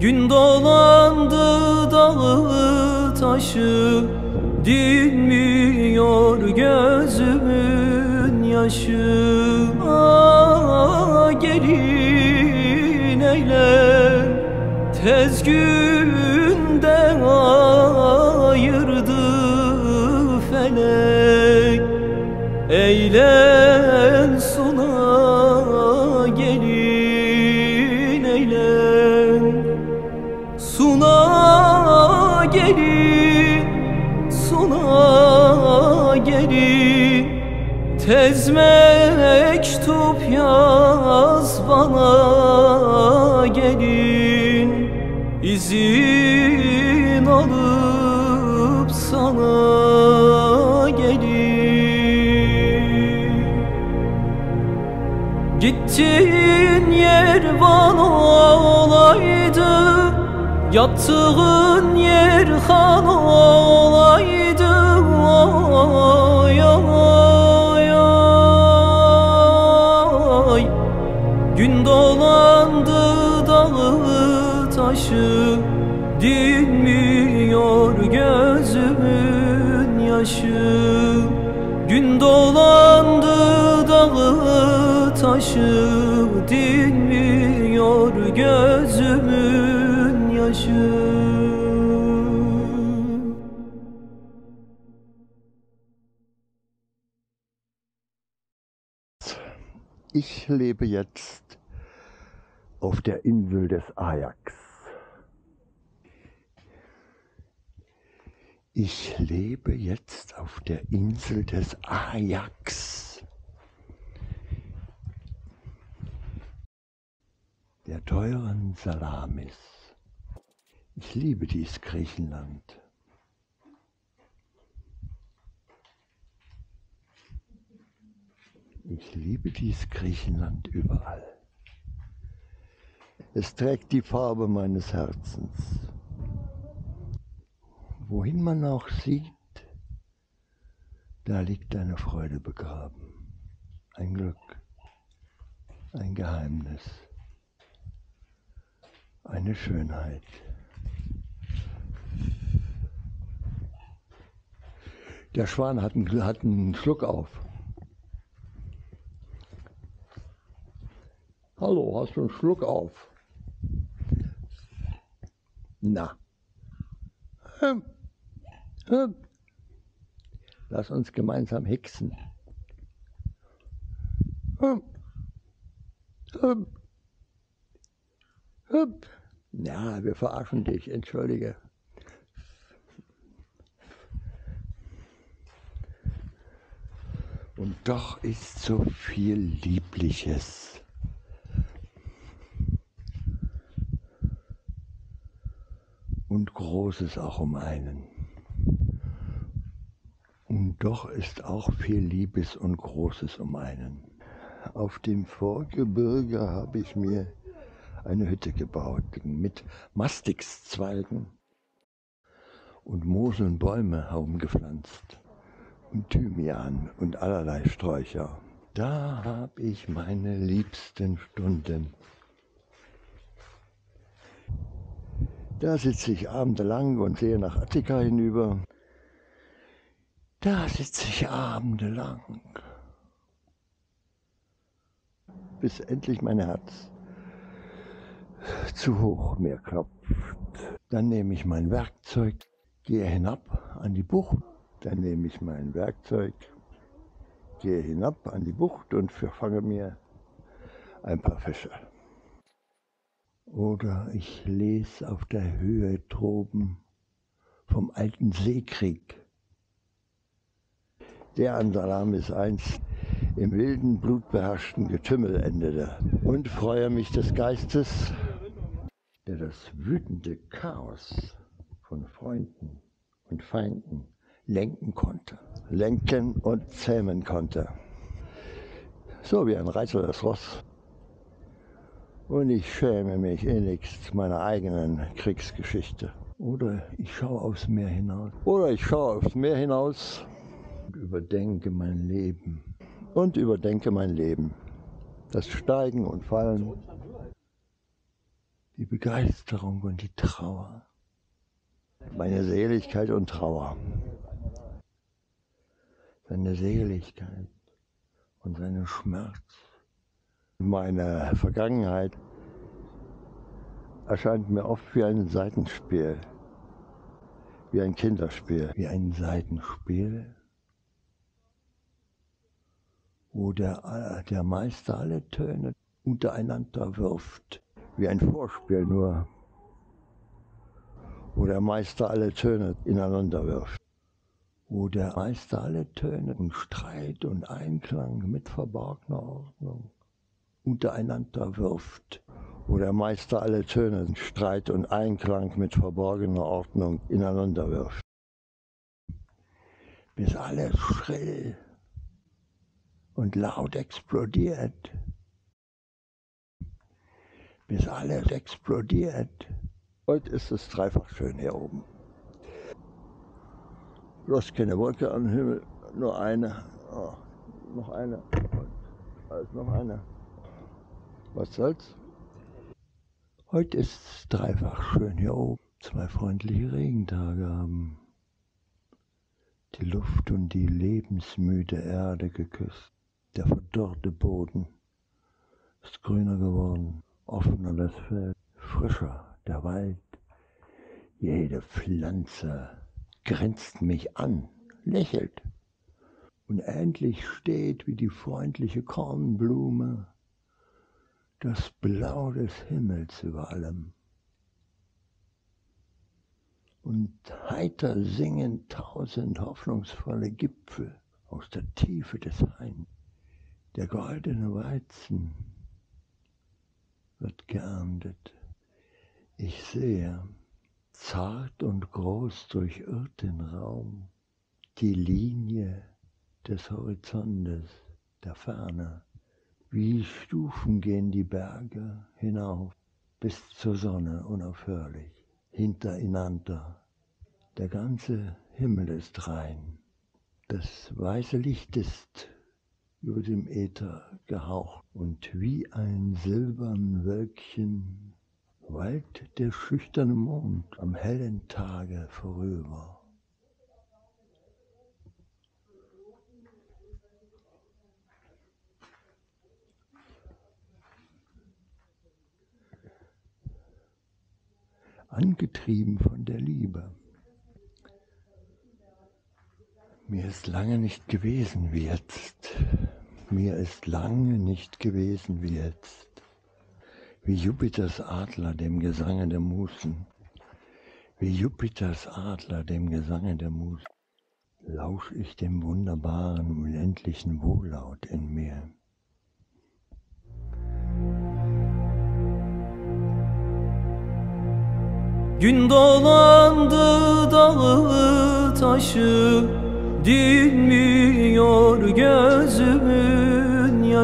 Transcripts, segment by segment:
Gün dolandı dağı taşı Dinmiyor gözümün yaşı. Ah gelin eyle Tez günde ayırdı felek. Eğlen Suna gelin suna gelin Tez mektup yaz bana gelin. İzin alıp sana gelin. Gittiğin yer bana Yattığın yer han olaydı Oy oy oy Gün dolandı dağı taşı Dinmiyor gözümün yaşı. Gün dolandı dağı taşı Dinmiyor gözümün Ich lebe jetzt auf der Insel des Ajax. Ich lebe jetzt auf der Insel des Ajax. Der teuren Salamis. Ich liebe dies Griechenland. Ich liebe dies Griechenland überall. Es trägt die Farbe meines Herzens. Wohin man auch sieht, da liegt eine Freude begraben, ein Glück, ein Geheimnis, eine Schönheit. Der Schwan hat einen, hat einen Schluck auf. Hallo, hast du einen Schluck auf? Na. Hm. Hm. Lass uns gemeinsam hexen. Hm. Ja, wir verarschen dich, entschuldige. Und doch ist so viel Liebliches. Und Großes auch um einen. Und doch ist auch viel Liebes und Großes um einen. Auf dem Vorgebirge habe ich mir eine Hütte gebaut mit Mastixzweigen und Moos und Bäume herumgepflanzt Thymian und allerlei Sträucher. Da habe ich meine liebsten Stunden. Da sitze ich abendelang und sehe nach Attika hinüber. Da sitze ich abendelang, bis endlich mein Herz zu hoch mir klopft. Dann nehme ich mein Werkzeug, gehe hinab an die Bucht, dann nehme ich mein Werkzeug, gehe hinab an die Bucht und fange mir ein paar Fische. Oder ich lese auf der Höhe droben vom alten Seekrieg. Der an Salamis einst im wilden, blutbeherrschten Getümmel endete und freue mich des Geistes, der das wütende Chaos von Freunden und Feinden lenken konnte, lenken und zähmen konnte. So wie ein Reiter das Ross. Und ich schäme mich innigst meiner eigenen Kriegsgeschichte. Oder ich schaue aufs Meer hinaus. Oder ich schaue aufs Meer hinaus und überdenke mein Leben. Und überdenke mein Leben. Das Steigen und Fallen. die Begeisterung und die Trauer, meine Seligkeit und Trauer, seine Seligkeit und seinen Schmerz, meine Vergangenheit erscheint mir oft wie ein Seitenspiel, wie ein Kinderspiel, wie ein Seitenspiel, wo der, der Meister alle Töne untereinander wirft, wie ein Vorspiel nur, wo der Meister alle Töne ineinander wirft, wo der Meister alle Töne und Streit und Einklang mit verborgener Ordnung untereinander wirft, wo der Meister alle Töne, Streit und Einklang mit verborgener Ordnung ineinander wirft. Bis alles schrill und laut explodiert. Bis alles explodiert. Heute ist es dreifach schön hier oben. Bloß keine Wolke am Himmel, nur eine. Oh, noch eine. Und noch eine. Was soll's? Heute ist es dreifach schön hier oben. Zwei freundliche Regentage haben die Luft und die lebensmüde Erde geküsst. Der verdorrte Boden ist grüner geworden, offener das Feld, frischer der Wald. Jede Pflanze grinst mich an, lächelt und endlich steht wie die freundliche Kornblume das Blau des Himmels über allem. Und heiter singen tausend hoffnungsvolle Gipfel aus der Tiefe des Hain. Der goldene Weizen wird geerntet. Ich sehe, zart und groß durchirrt den Raum, die Linie des Horizontes, der Ferne. Wie Stufen gehen die Berge hinauf bis zur Sonne unaufhörlich, hintereinander. Der ganze Himmel ist rein. Das weiße Licht ist über dem Äther gehaucht und wie ein silbern Wölkchen weilt der schüchterne Mond am hellen Tage vorüber. angetrieben von der Liebe. Mir ist lange nicht gewesen wie jetzt. Mir ist lange nicht gewesen wie jetzt. Wie Jupiters Adler dem Gesange der Musen. Wie Jupiters Adler dem Gesange der Musen. Lausch ich dem wunderbaren, unendlichen Wohllaut in mir. Gün dolandı dağı taşı Dinmiyor gözümün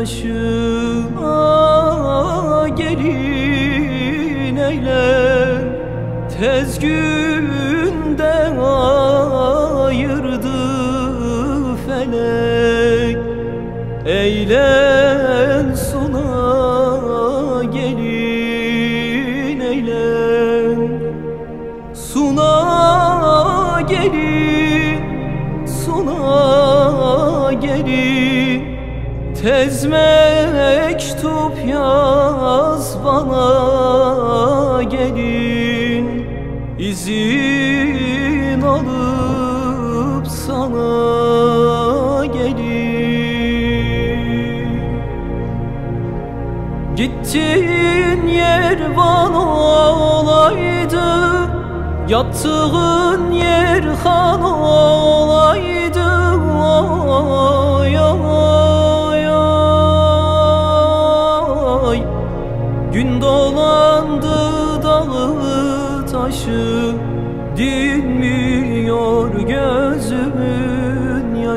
yaşı ah, Gelin eyle Tez günde ayırdı felek. Eyle suna gelin eyle Suna gelin, suna gelin Tez mektup yaz bana gelin. İzin alıp sana gelin. Gittiğin yer bana olaydı Yattığın yer han olaydı. oy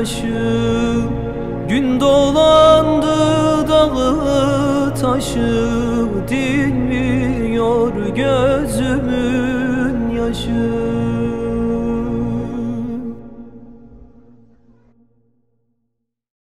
gözümün yaşı Gün dolandı dağı taşı Dinmiyor gözümün yaşı